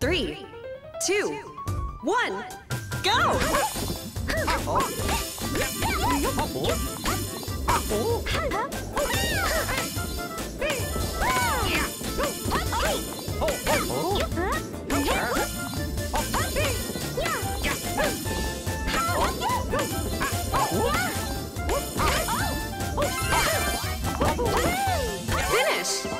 Three, two, one, go! Finish!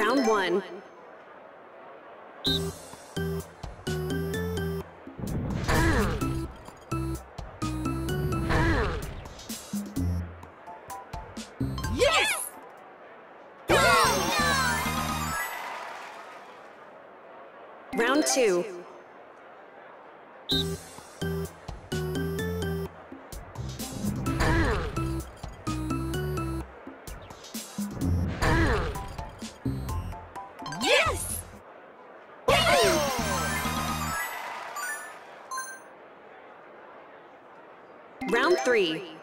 Round one. Three.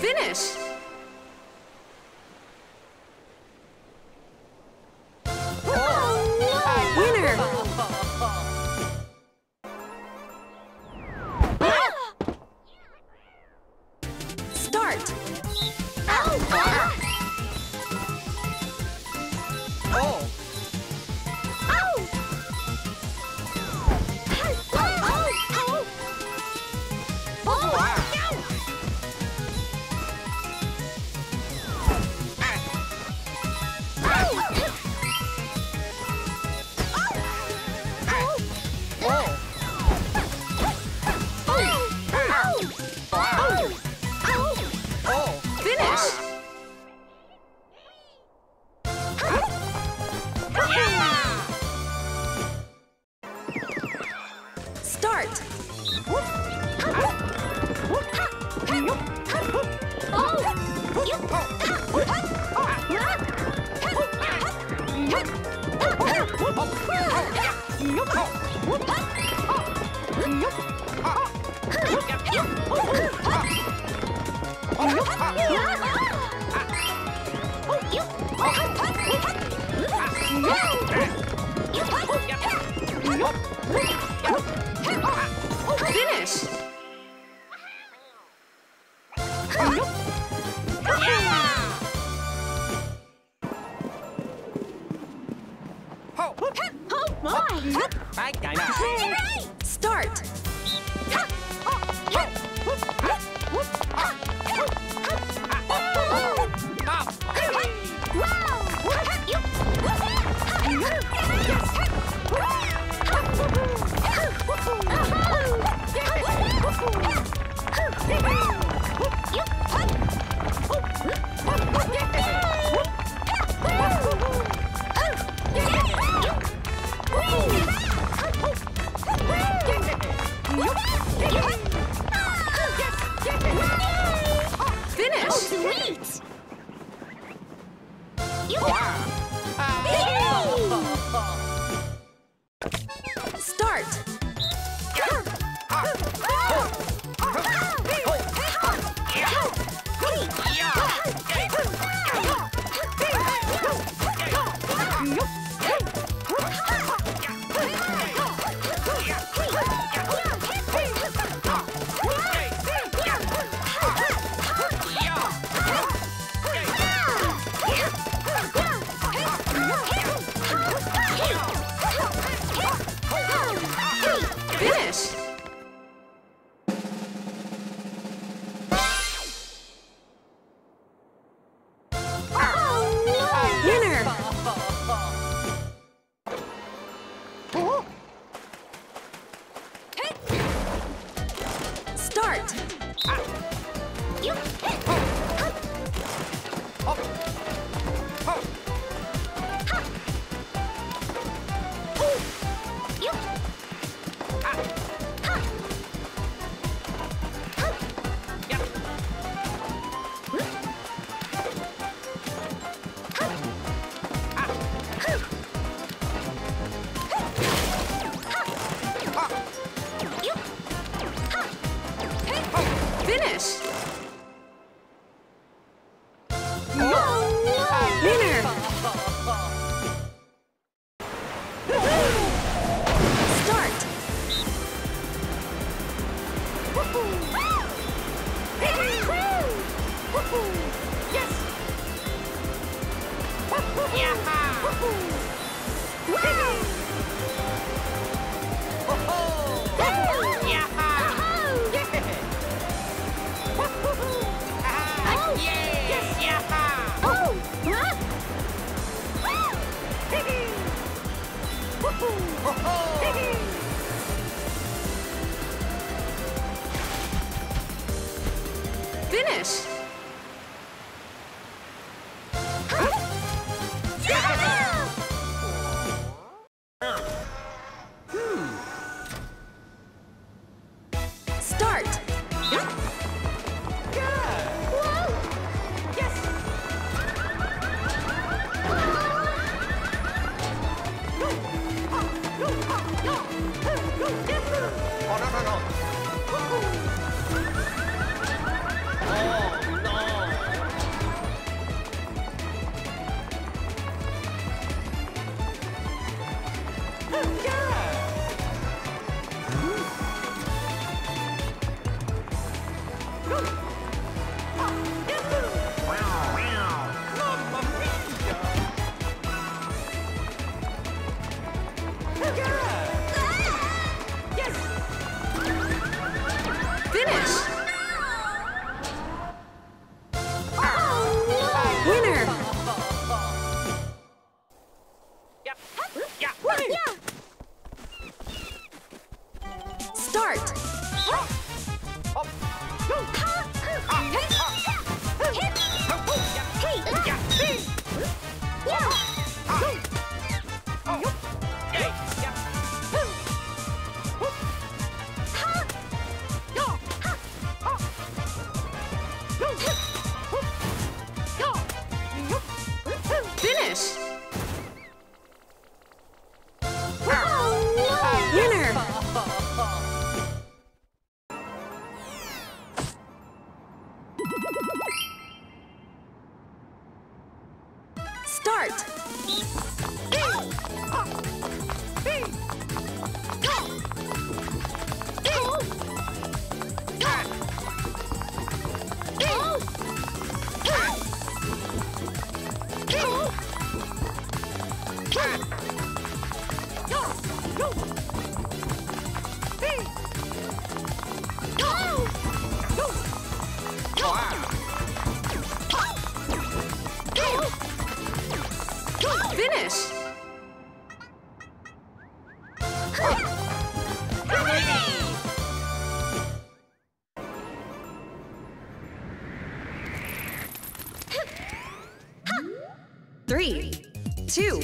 Finish. Two,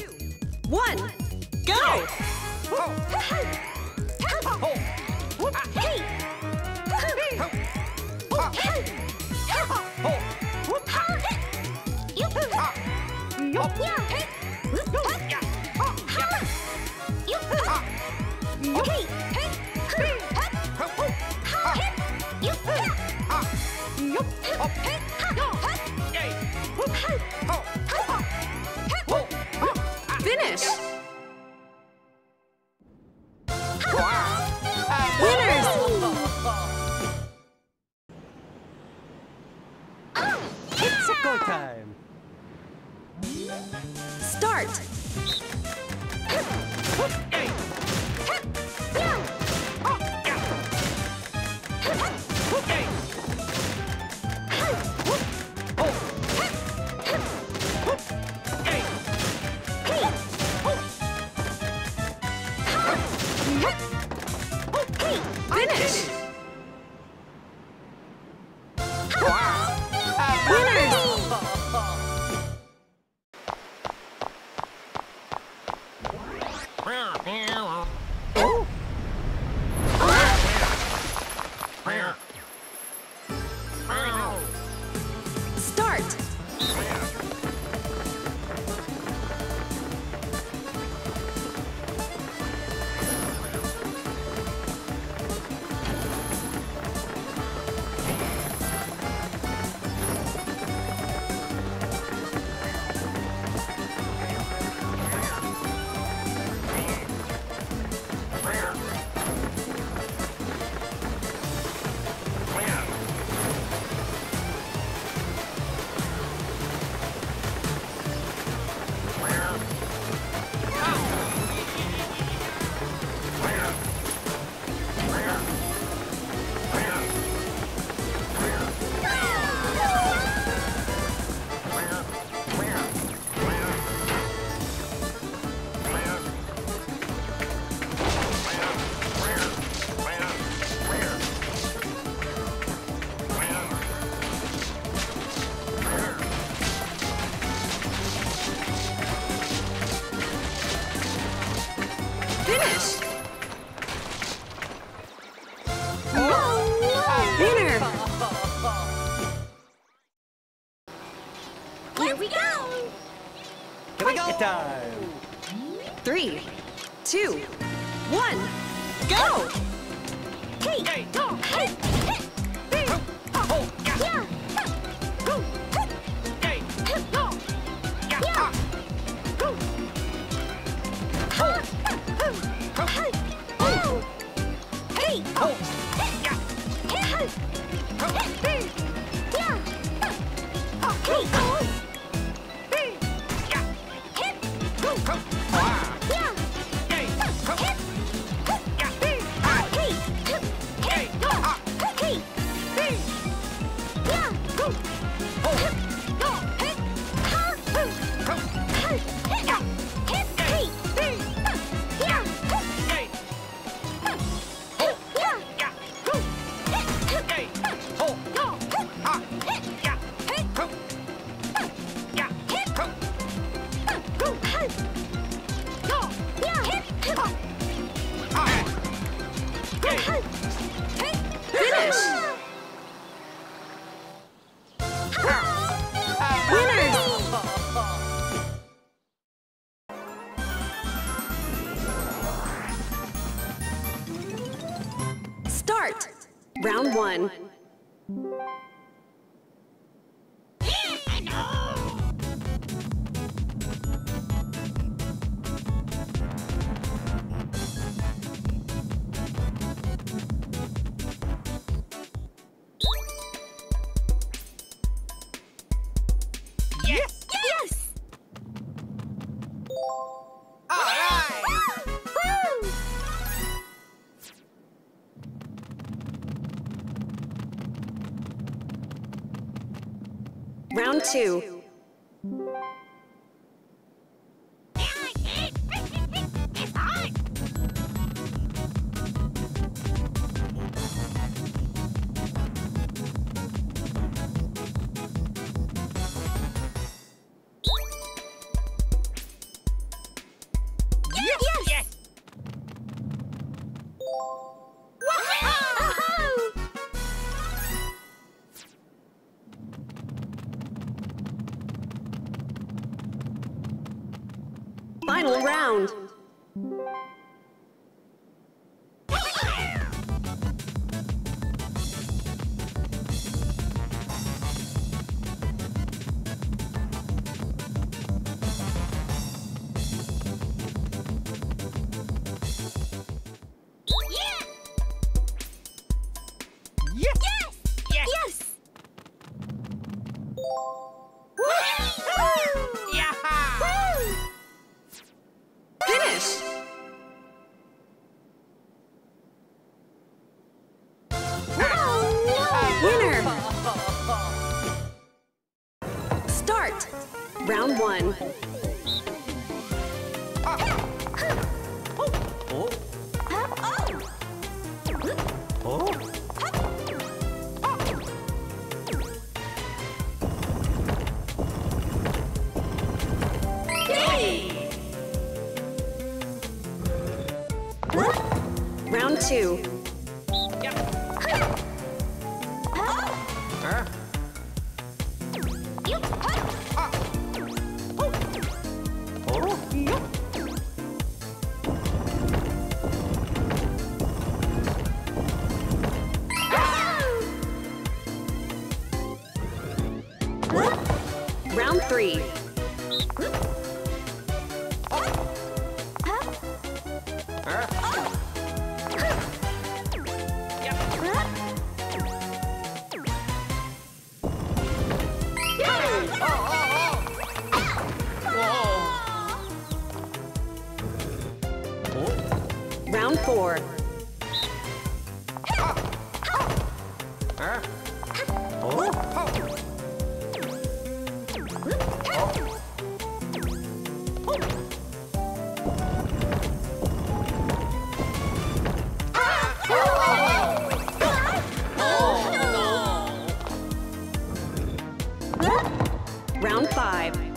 time. Three, two, one, go! Hey! Go! Hey! Yeah! Go! Yeah! Go! Oh! Two. Round five.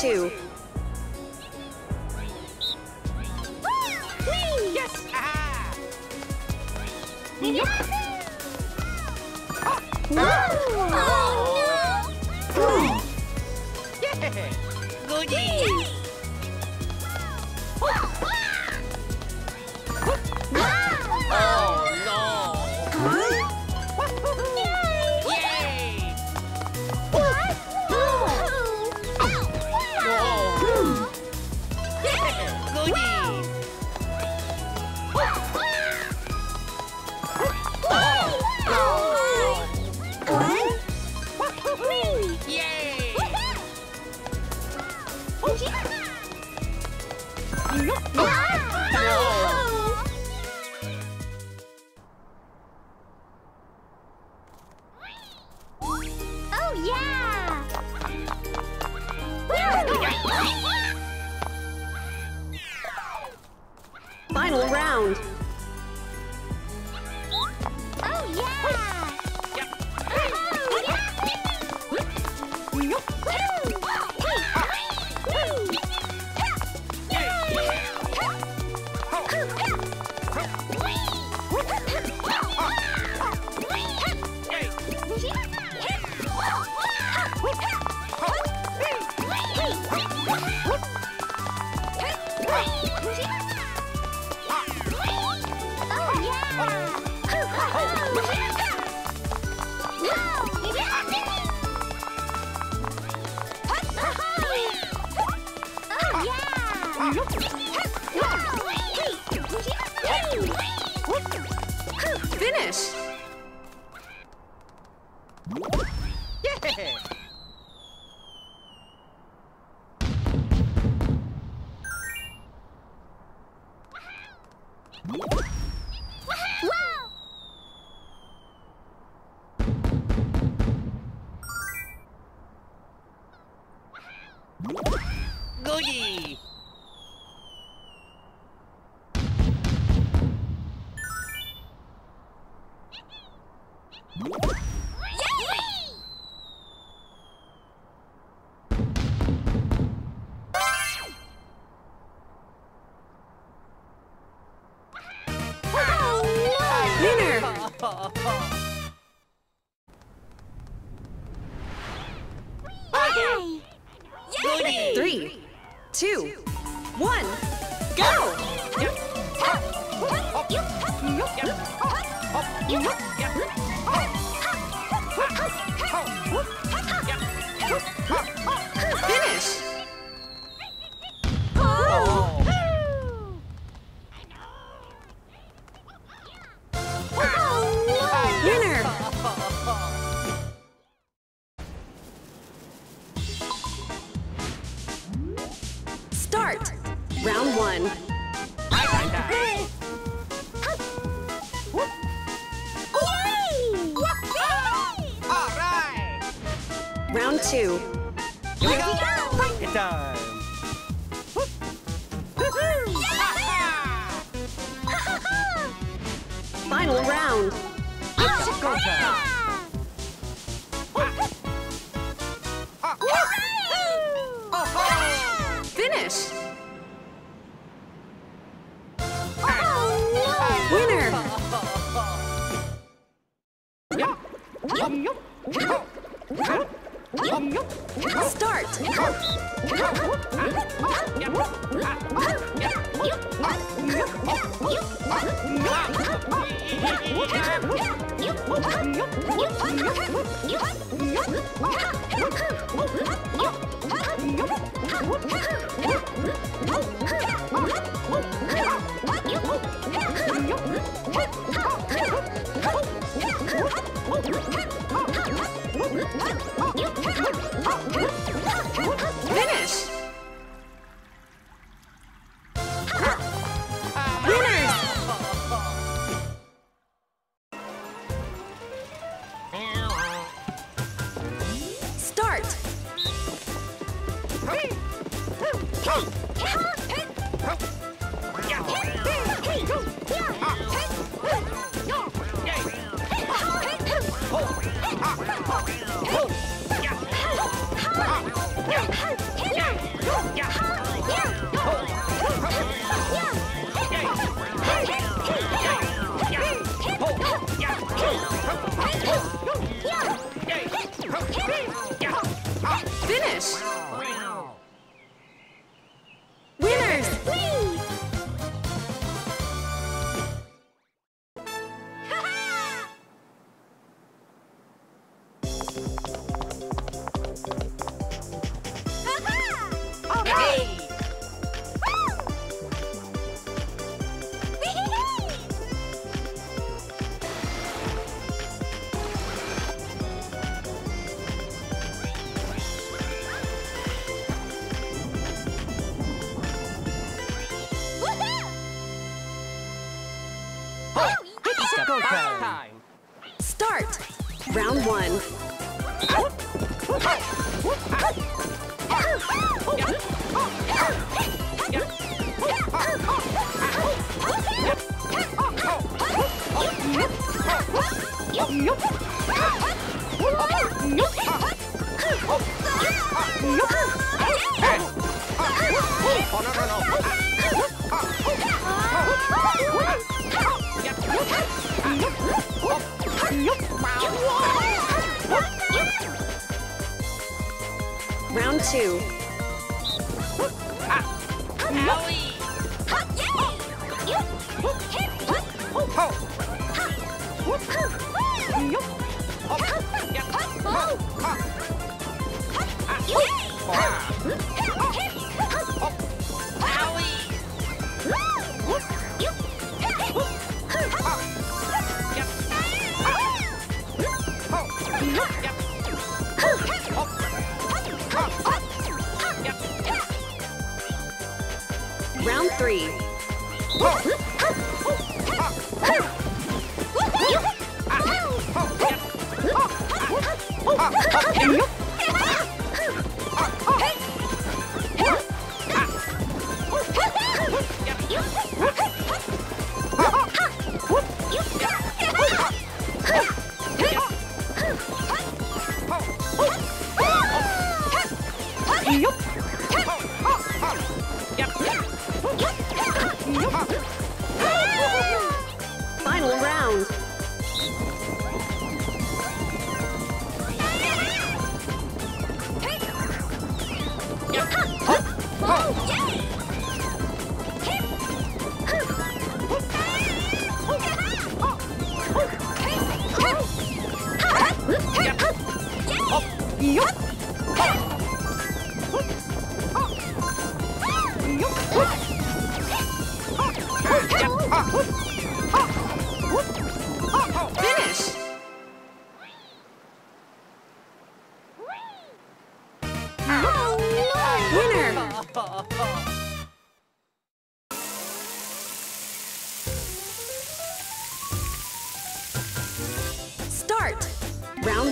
Two.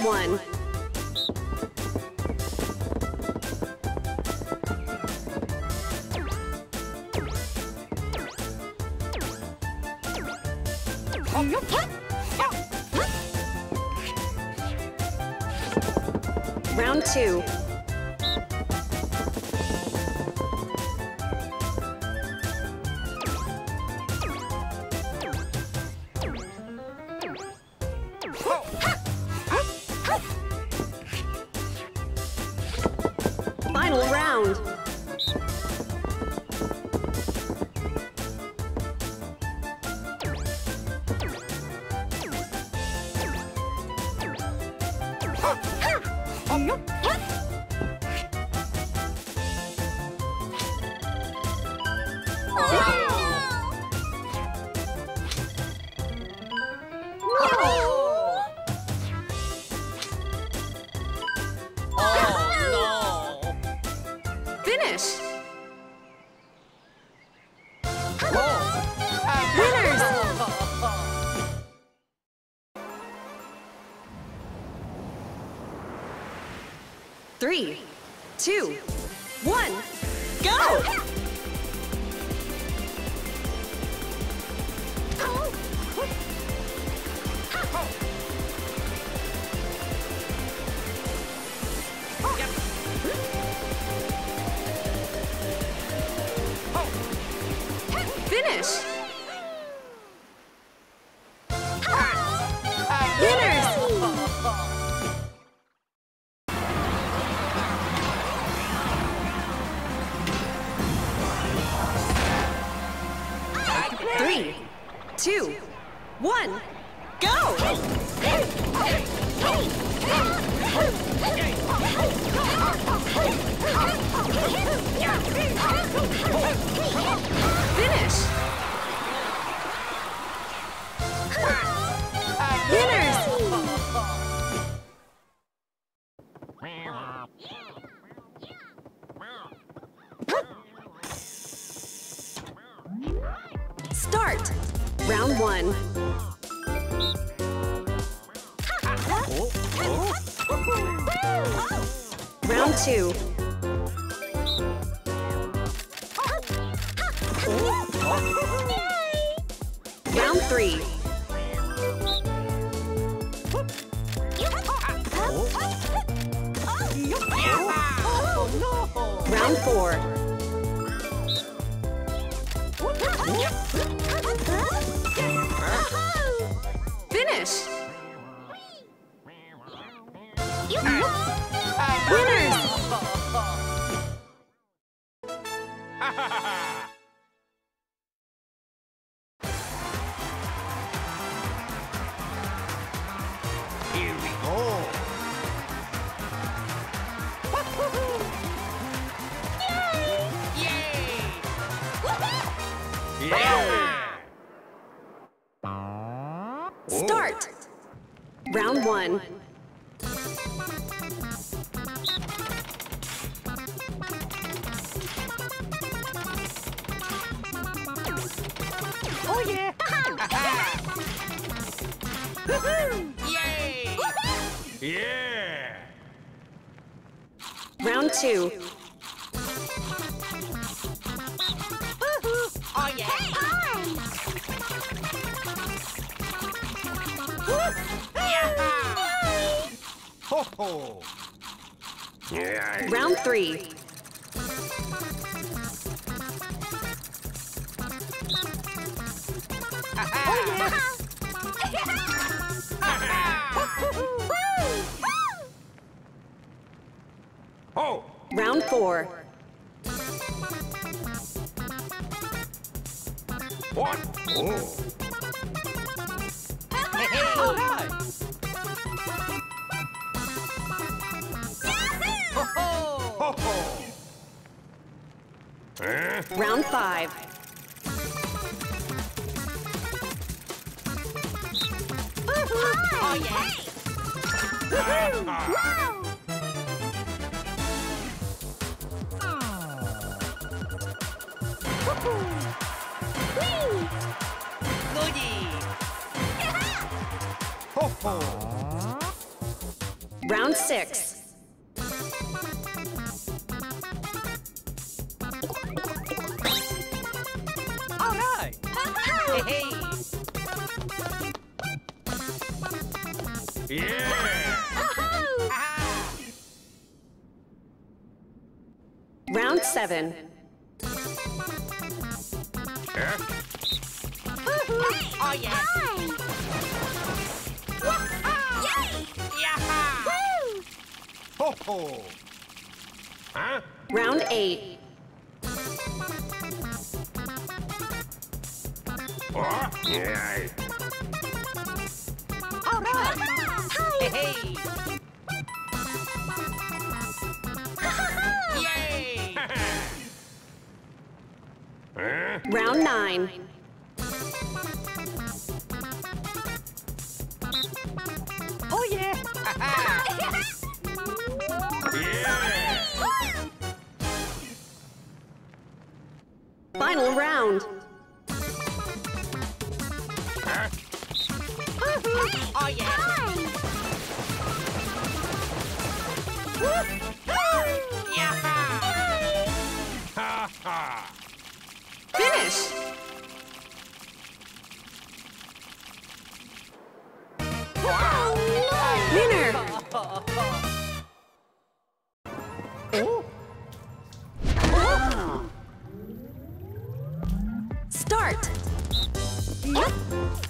One. Three, two, round one. Oh yeah! Yay! yeah! Round two. heart. Yep.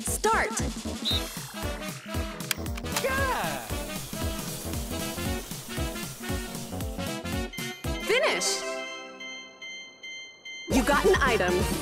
Start! Finish! You got an item.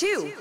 Two,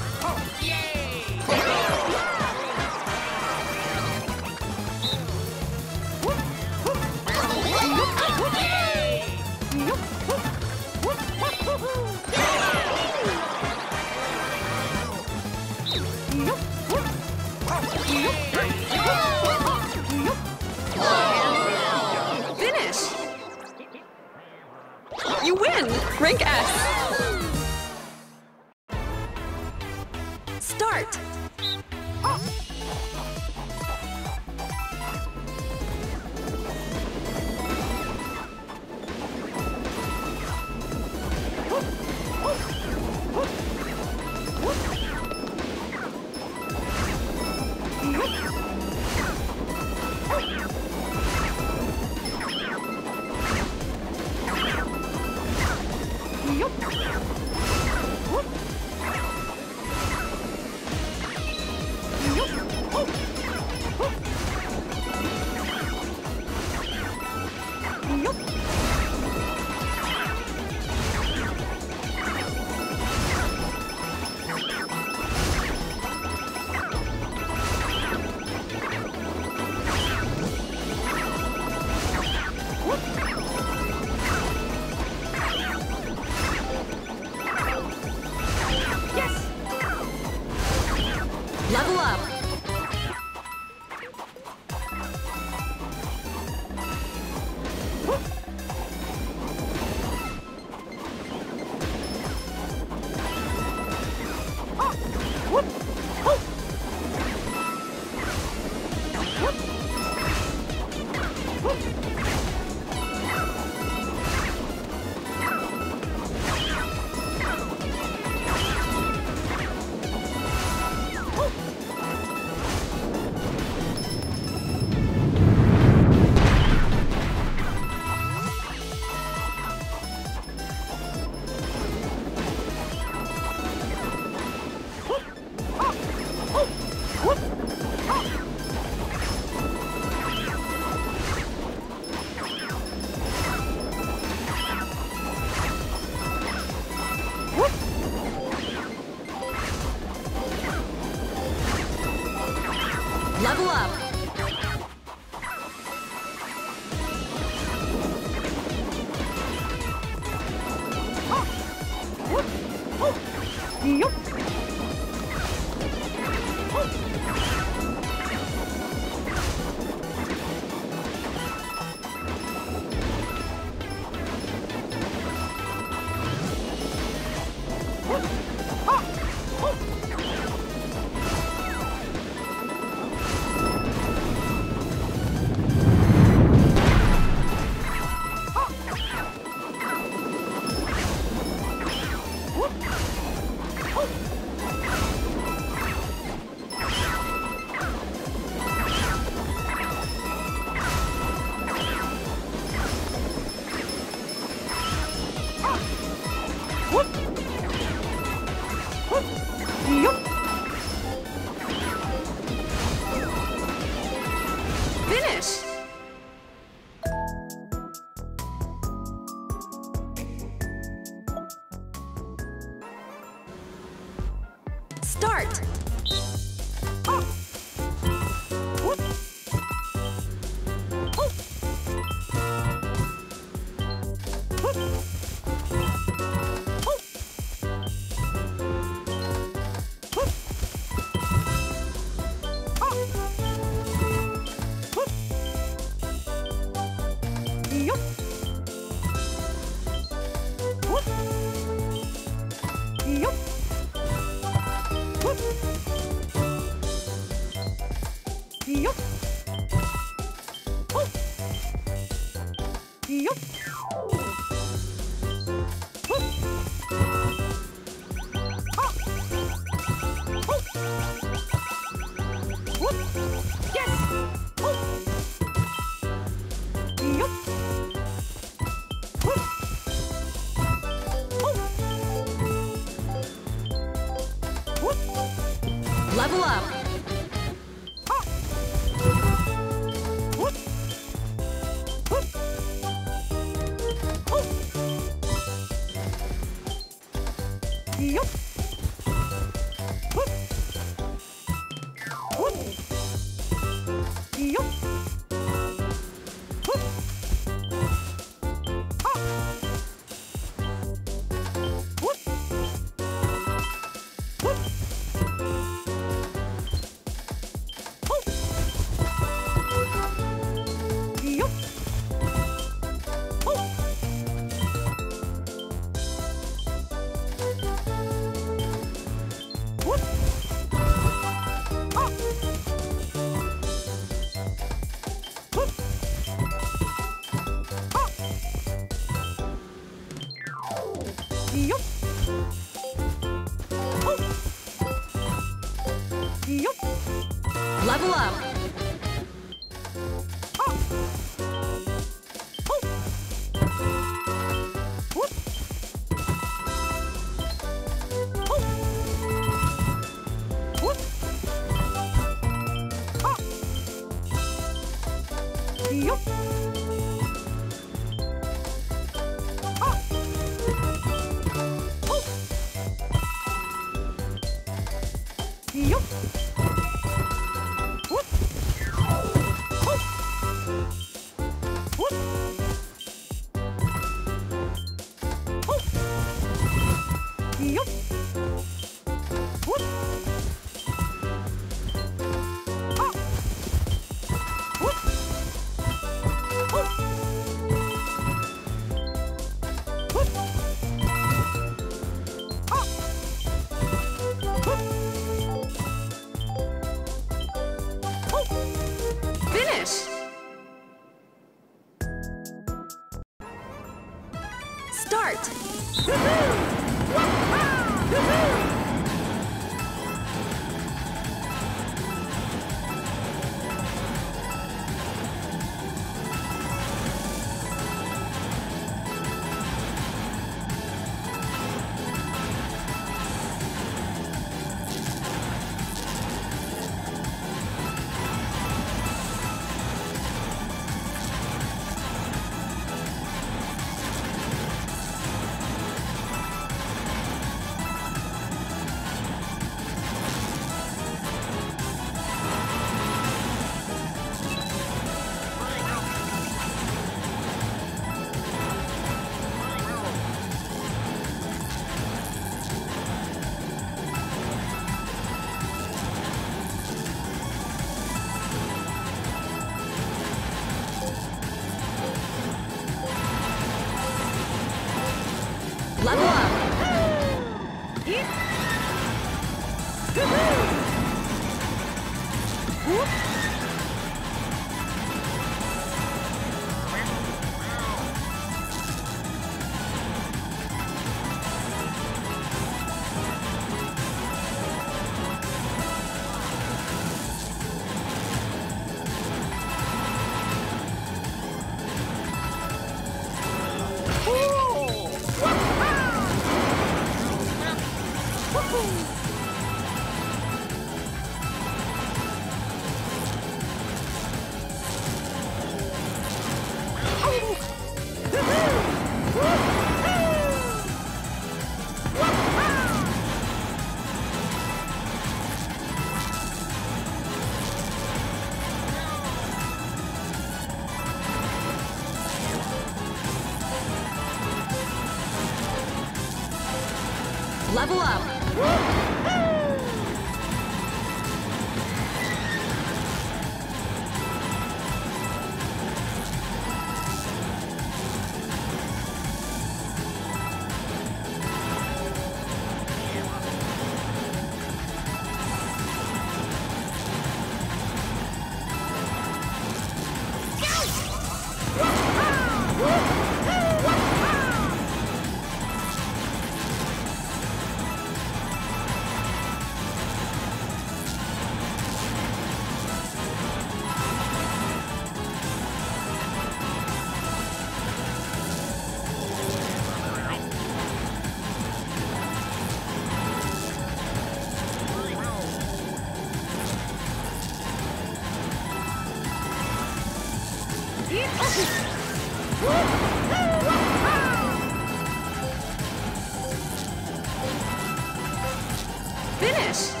Finish.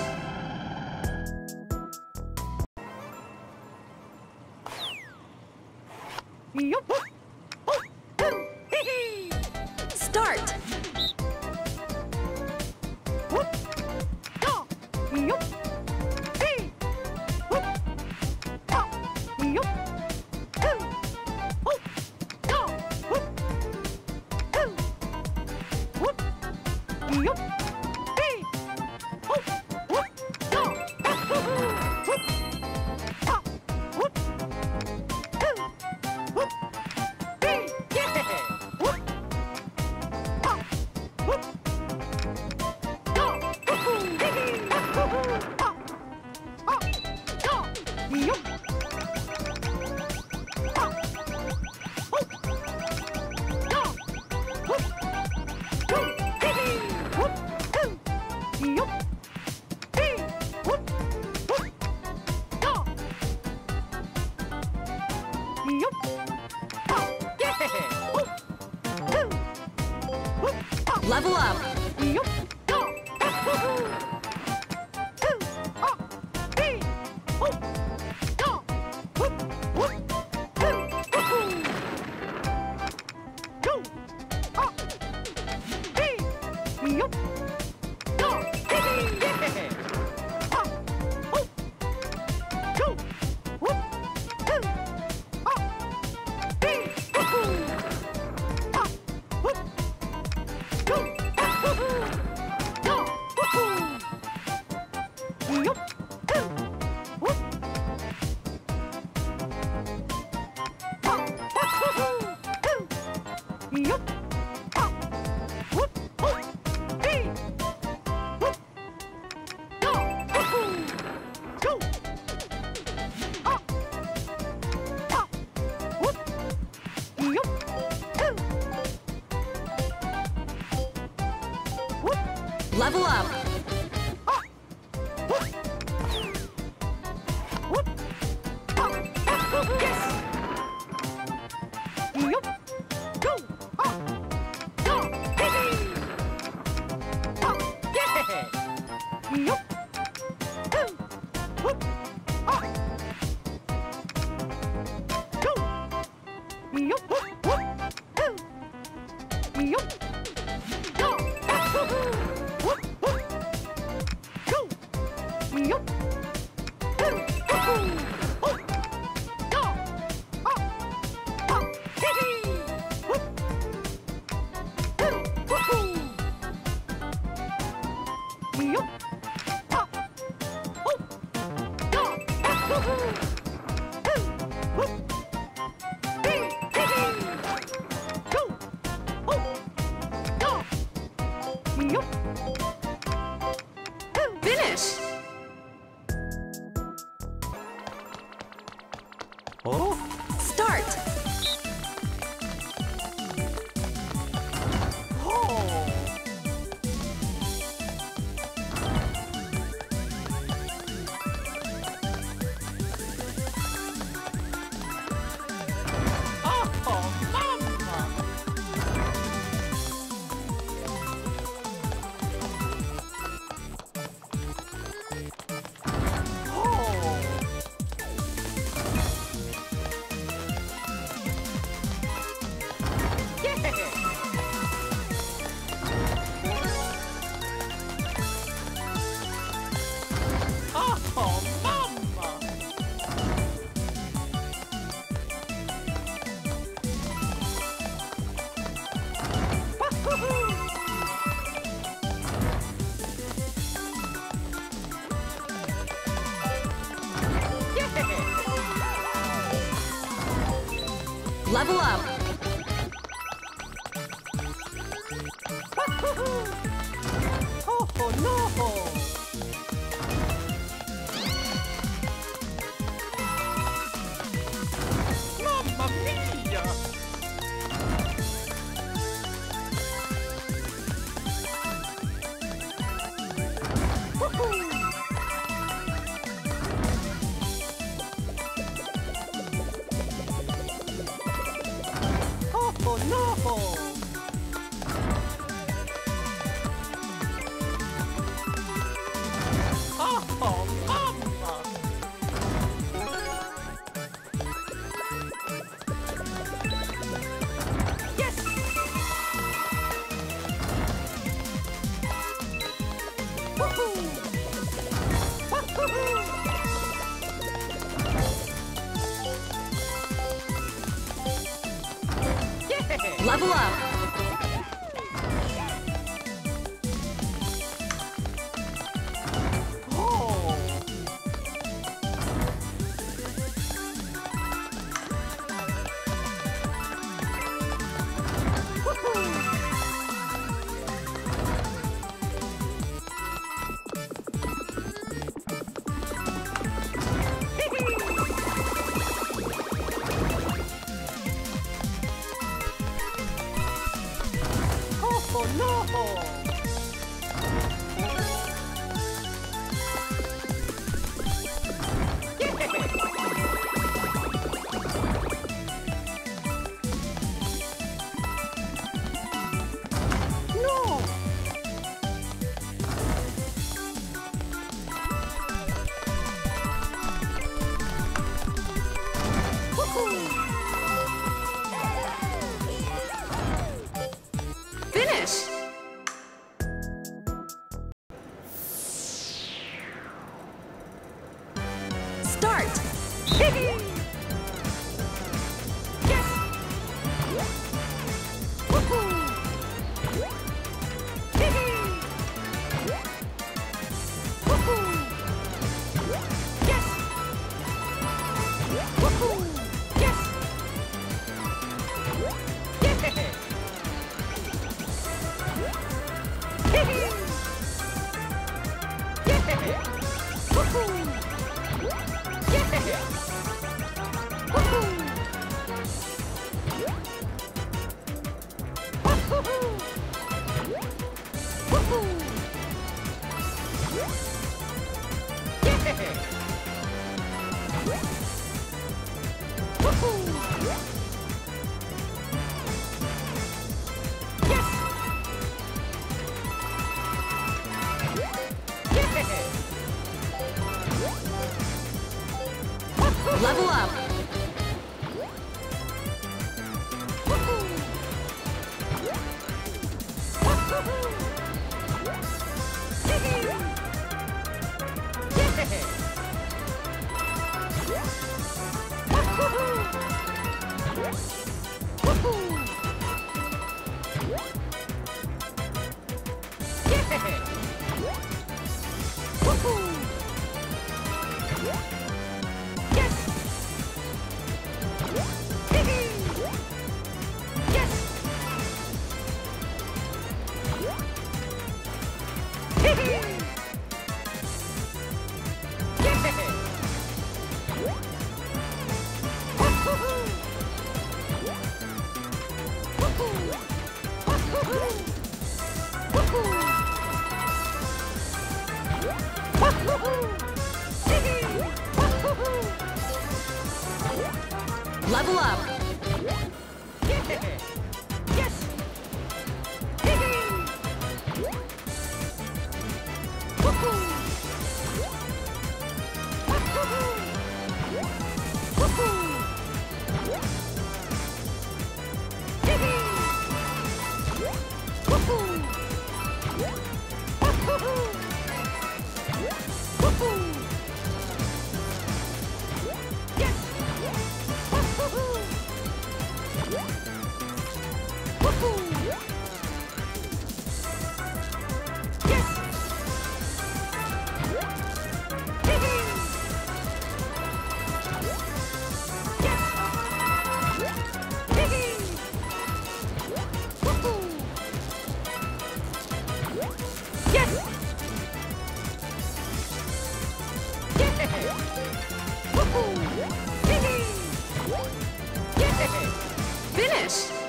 finish.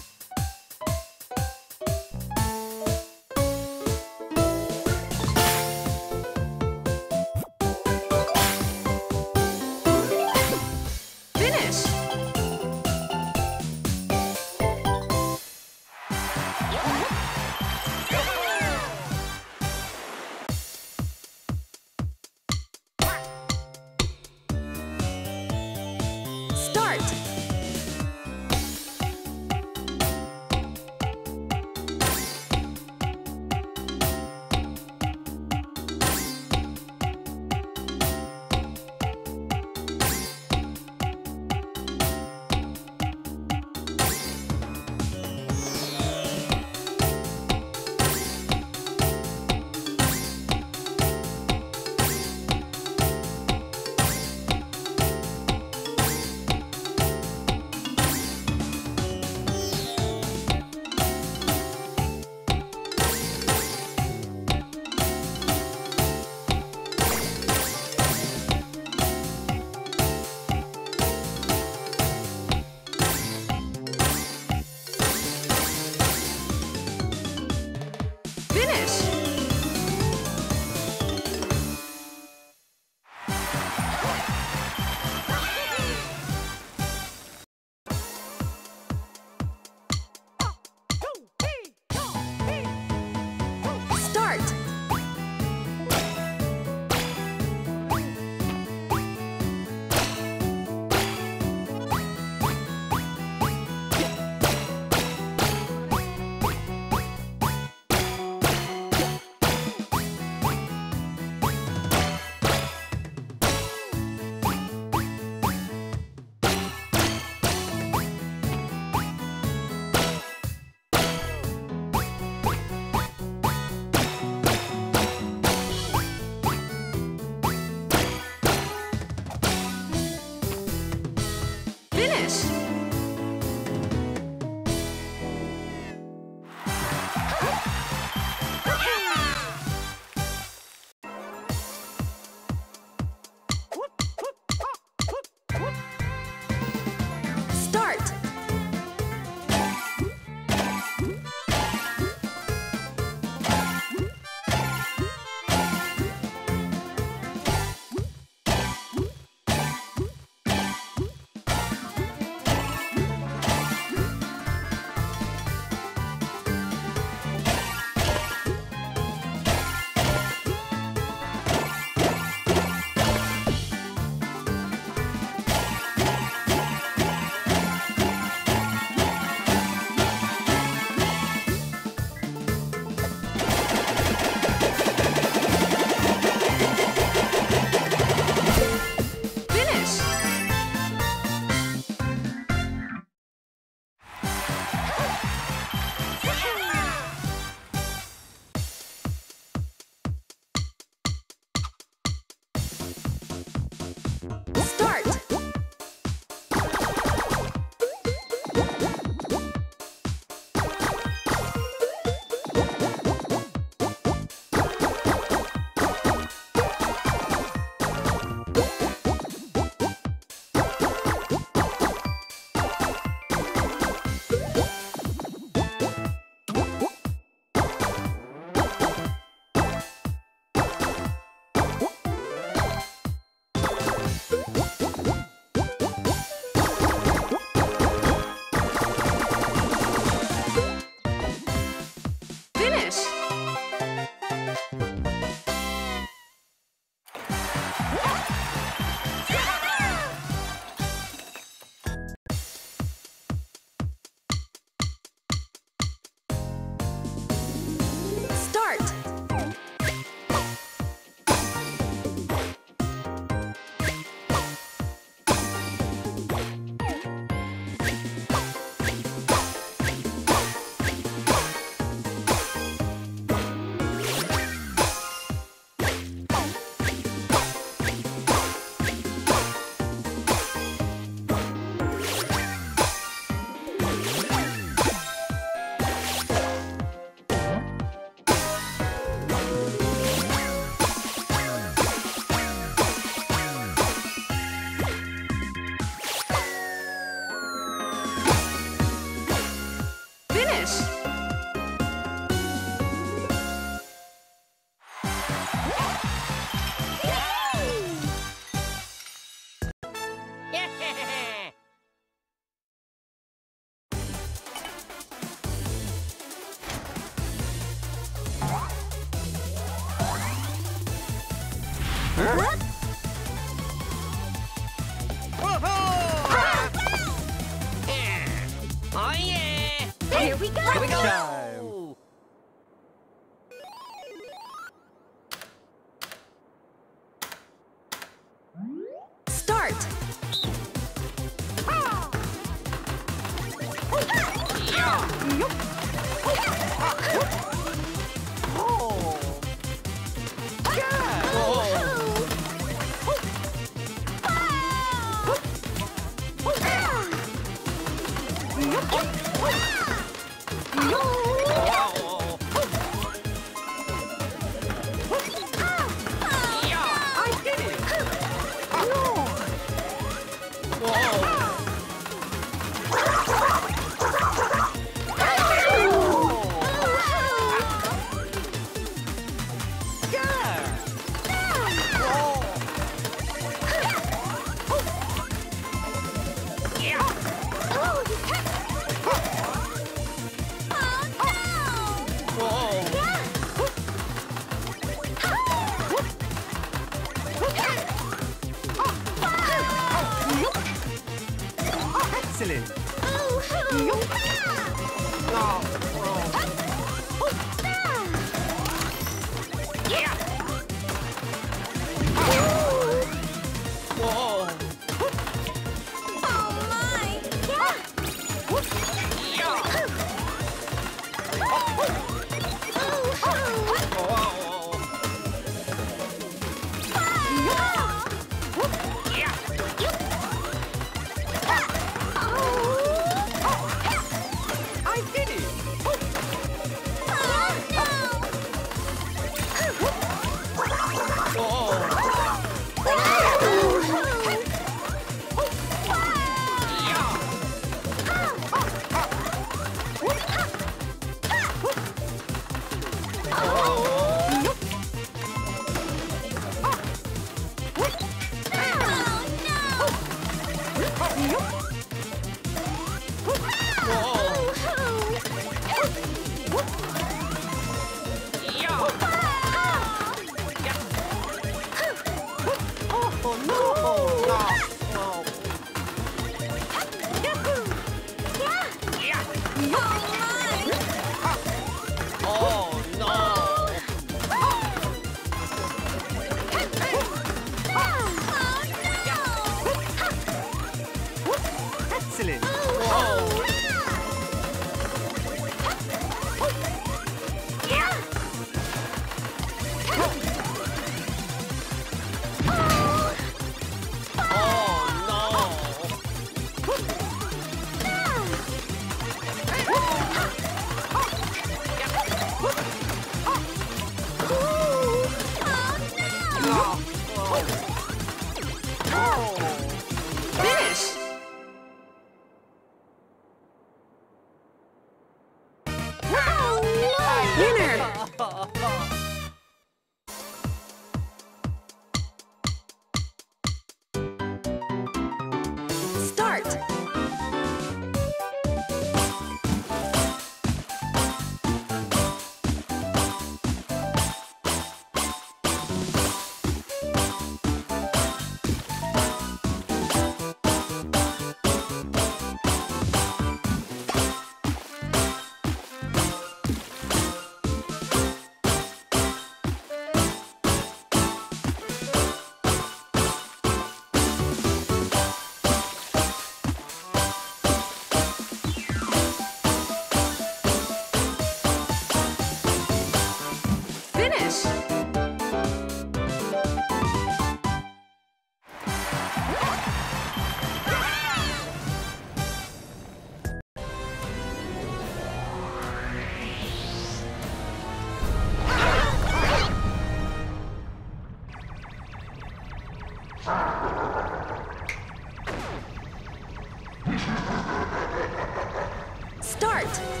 Start!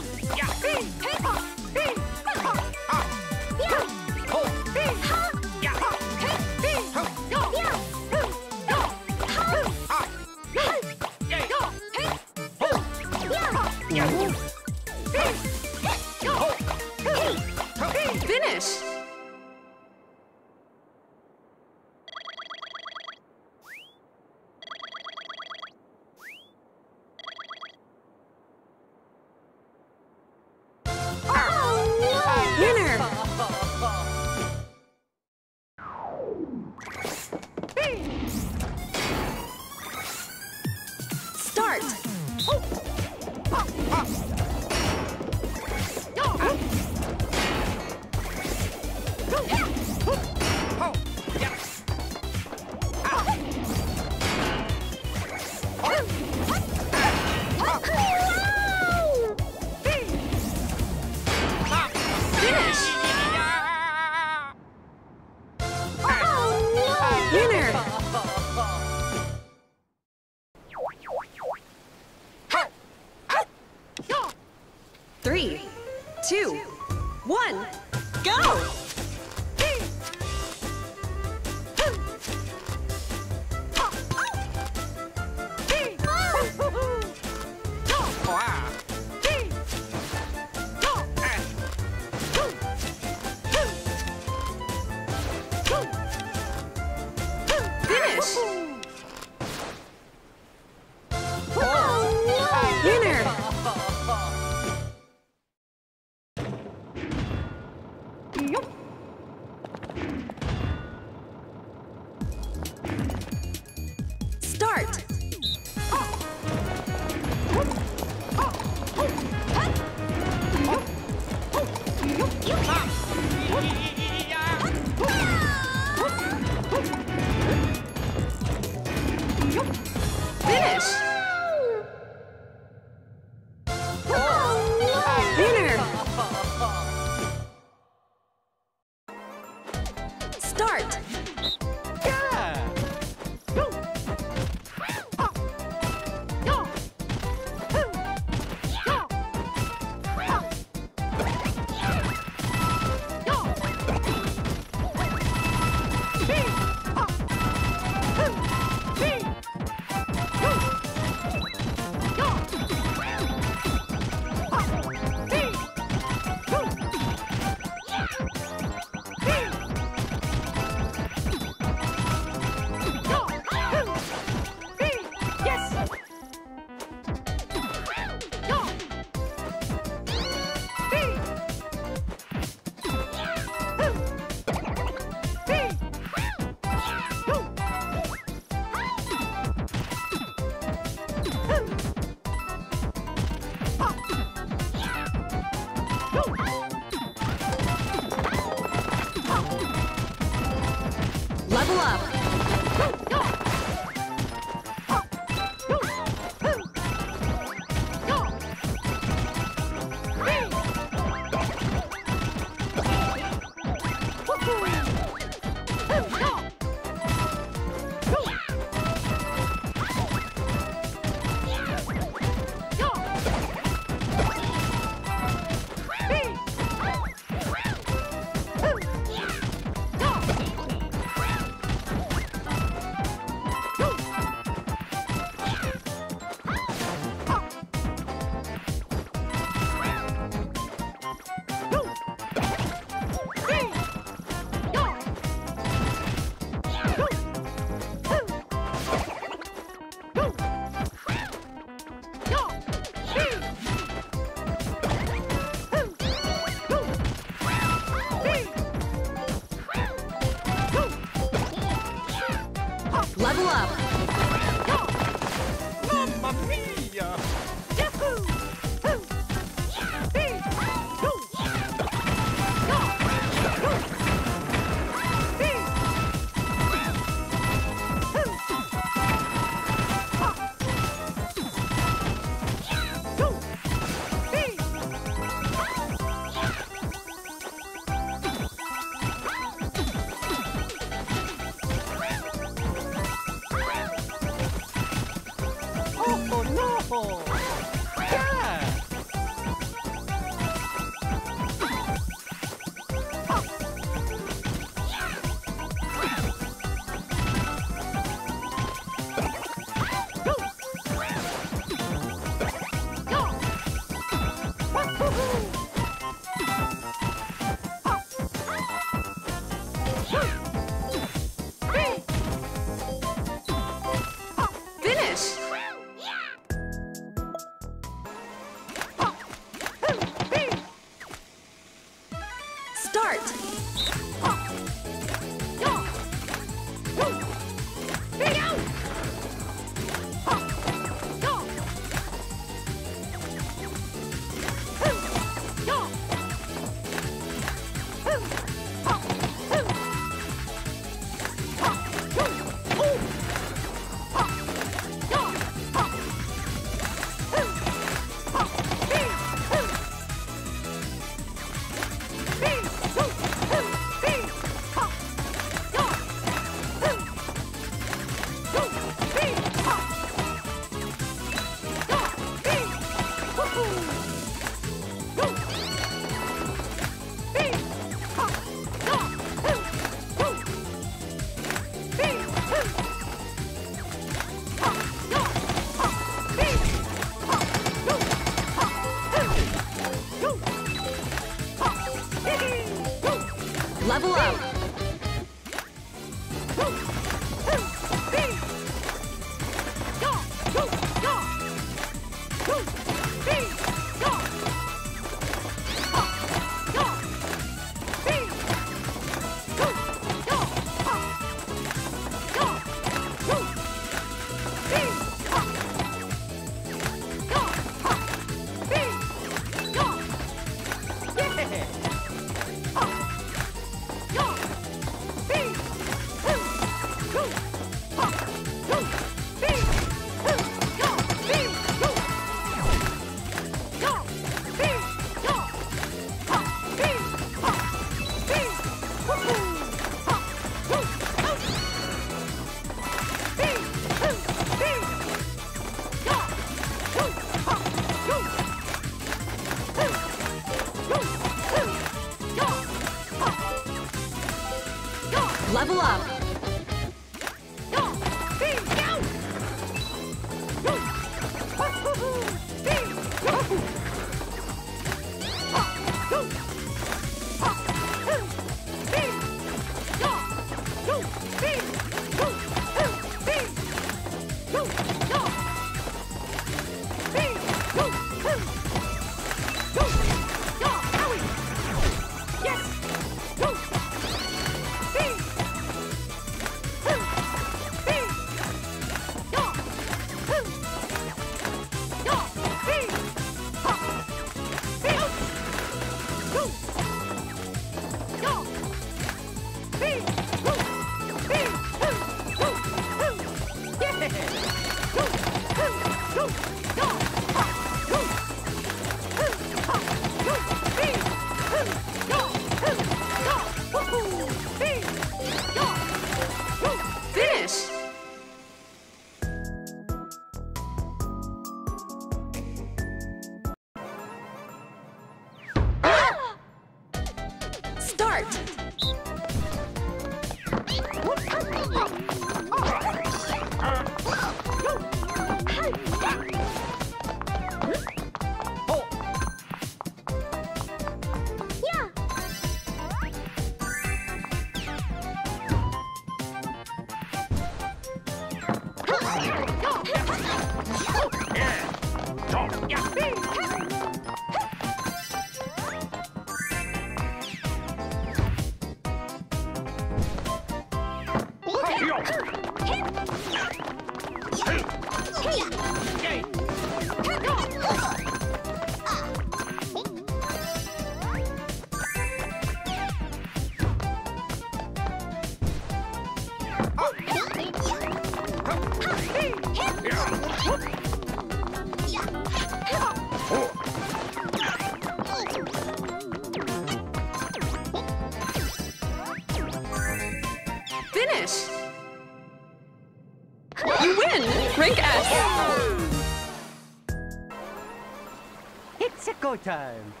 time.